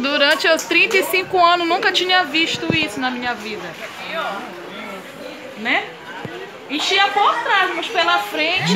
Durante os 35 anos nunca tinha visto isso na minha vida. Né? Enchia por trás, mas pela frente